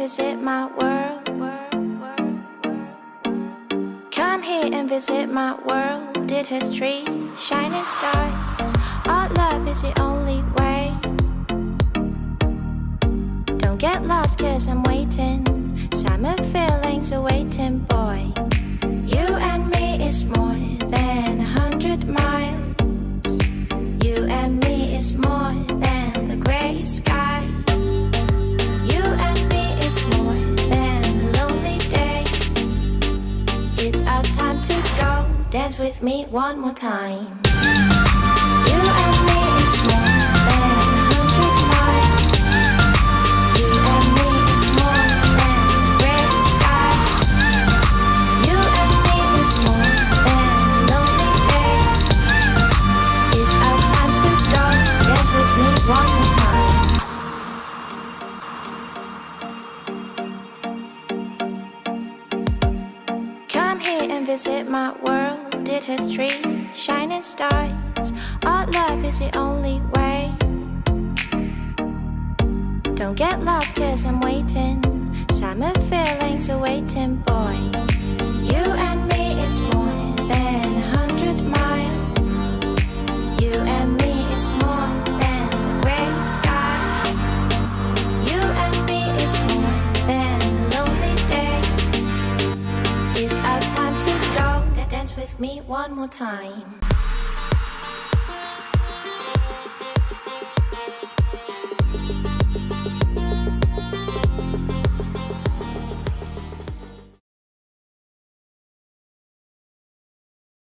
visit my world. Come here and visit my world. Did history, shining stars. Our love is the only way. Don't get lost, cause I'm waiting. Summer feelings are waiting, boy. You and me is more Dance with me one more time. You and me is more than hundred miles. You and me is more than. You and me is more than lonely days. It's our time to go. Dance with me one more time. Come here and visit my world. Did history, shining stars. Our love is the only way. Don't get lost, cause I'm waiting. Summer feelings are waiting, boy. Me one more time.